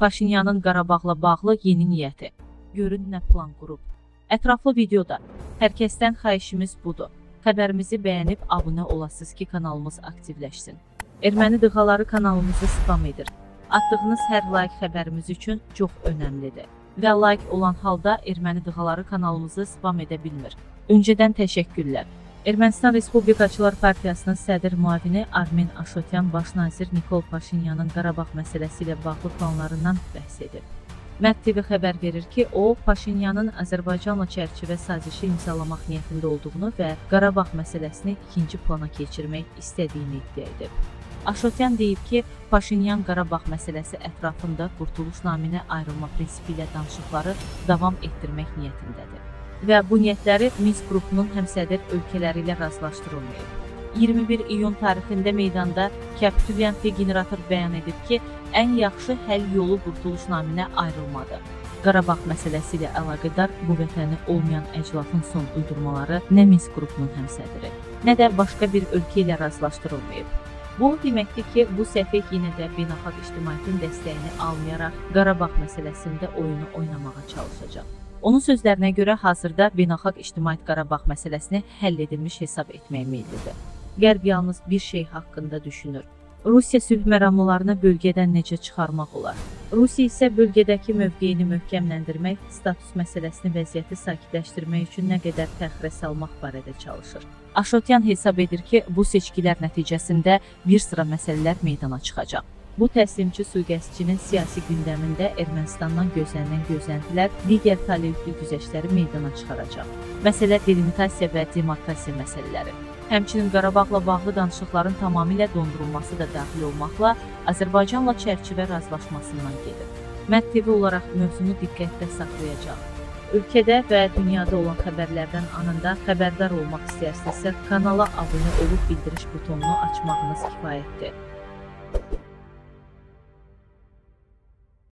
Paşinyanın Qarabağla bağlı yeni niyyəti. Görün nə plan qurub. Ətraflı videoda hər kəsdən xahişimiz budur. Xəbərimizi bəyənib abunə olasınız ki, kanalımız aktivləşsin. Erməni dığaları kanalımızı spam edir. Atdığınız hər like xəbərimiz üçün çox önəmlidir. Və like olan halda erməni dığaları kanalımızı spam edə bilmir. Öncədən təşəkkürlər. Ermənistan Respublikaçılar Partiyasının sədr müavini Armen Aşotyan baş nazir Nikol Paşinyanın Qarabağ məsələsi ilə bağlı planlarından bəhs edib. Mət TV xəbər verir ki, o Paşinyanın Azərbaycanla çərçivə sazişi imzalamaq niyyətində olduğunu və Qarabağ məsələsini ikinci plana keçirmək istədiyini iddia edib. Aşotyan deyib ki, Paşinyan Qarabağ məsələsi ətrafında qurtuluş naminə ayrılma prinsipi ilə danışıqları davam etdirmək niyyətindədir və bu niyyətləri Minsk qrupunun həmsədr ölkələri ilə razılaşdırılmayıb. 21 iyun tarixində meydanda kapitulyant generator bəyan edib ki, ən yaxşı həll yolu qurtuluş naminə ayrılmadır. Qarabağ məsələsi ilə əlaqədar bu vətəni olmayan əclafın son uydurmaları nə Minsk qrupunun həmsədri, nə də başqa bir ölkə ilə razılaşdırılmayıb. Bu deməkdir ki, bu səfeh yenə də beynəlxalq ictimaiyyətin dəstəyini almayaraq Qarabağ məsələsində oyunu oynamağa çalışacaq. Onun sözlərinə görə hazırda beynəlxalq ictimaiyyət Qarabağ məsələsini həll edilmiş hesab etmək meyillidir. Qərb yalnız bir şey haqqında düşünür. Rusiya sülh məramlarını bölgədən necə çıxarmaq olar? Rusiya isə bölgədəki mövqeyini möhkəmləndirmək, status məsələsini vəziyyəti sakitləşdirmək üçün nə qədər təxirə salmaq barədə çalışır. Aşotyan hesab edir ki, bu seçkilər nəticəsində bir sıra məsələlər meydana çıxacaq. Bu təslimçi sui-qəsdçinin siyasi gündəmində Ermənistandan gözlənilən gözləntilər digər taleyüklü güzəştləri meydana çıxaracaq. Məsələ delimitasiya və demarkasiya məsələləri. Həmçinin Qarabağla bağlı danışıqların tamamilə dondurulması da daxil olmaqla Azərbaycanla çərçivə razılaşmasından gedir. Mət TV olaraq mövzunu diqqətdə saxlayacaq. Ölkədə və dünyada olan xəbərlərdən anında xəbərdar olmaq istəyirsinizsə, kanala abunə olub bildiriş butonunu açmağınız kifayətdir.